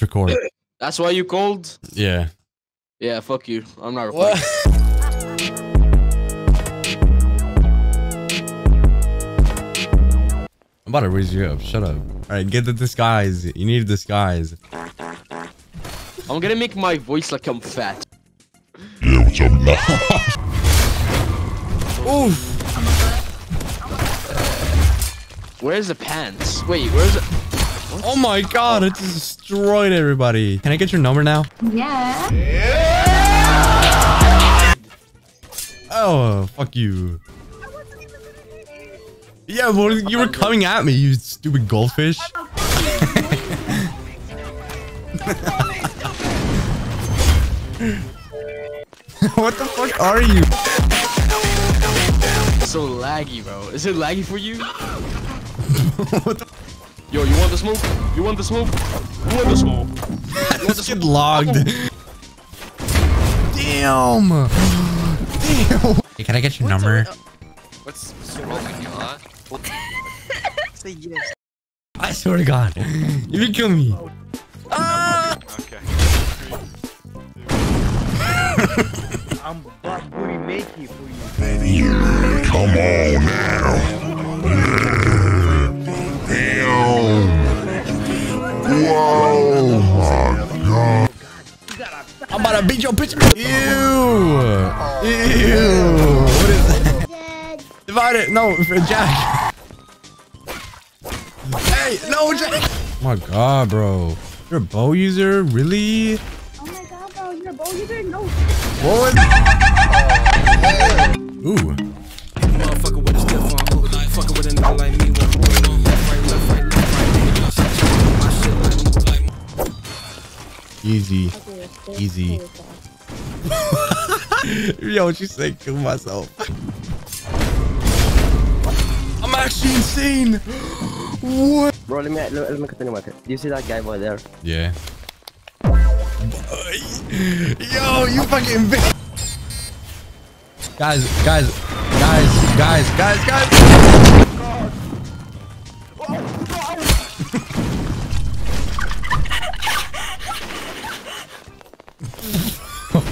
record. That's why you called? Yeah. Yeah, fuck you. I'm not replying. I'm about to raise you up. Shut up. All right, get the disguise. You need a disguise. I'm gonna make my voice like I'm fat. Yeah, what's up, Oof. Where's the pants? Wait, where's it? Oh my god, it just destroyed everybody. Can I get your number now? Yeah. Oh, fuck you. Yeah, well, you were coming at me, you stupid goldfish. what the fuck are you? So laggy, bro. Is it laggy for you? what the Yo, you want the smoke? You want the smoke? You want the smoke? You want the Just smoke? get logged. Damn. Damn. Hey, can I get your number? What's smoking you, huh? Say yes. I swear to God. You can kill me. Ah! Okay. I'm butt booty makey for you. Come on now. I'm about to beat your bitch. Ew. Ew. What is that? Divide it. No, Jack. Hey, no, Jack. Oh my God, bro. You're a bow user? Really? Oh my god, bro, you're a bow user? No. What? Ooh. Motherfucker with a stiff on. Fucker with a nigga like me. One hold Easy. Easy. Yo, what you say? Kill myself. I'm actually insane. What? Bro, let me let, let me continue market. Do you see that guy over there? Yeah. Yo, you fucking bitch. Guys, guys, guys, guys, guys, guys. Oh.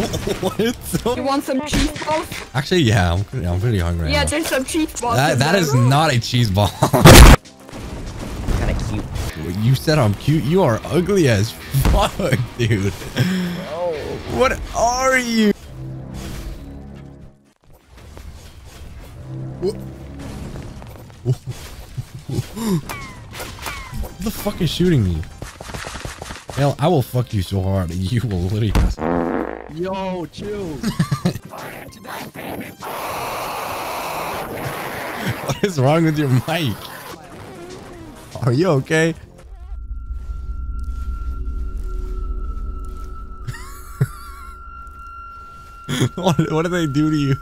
what? You want some cheese balls? Actually, yeah, I'm, pretty- I'm pretty hungry. Yeah, now. there's some cheese balls. That, in that not a cheese ball. Kinda cute. you said I'm cute. You are ugly as fuck, dude. What are you? What? Who the fuck is shooting me? Hell, I will fuck you so hard you will literally. Yo, chill. What is wrong with your mic? Are you okay? what, what they do to you?